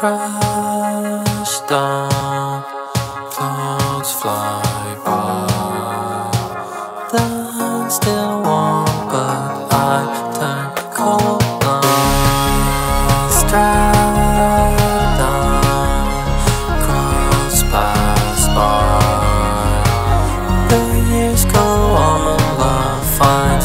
Crash down, clouds fly by. That's still warm, but I turn colorblind. Strike.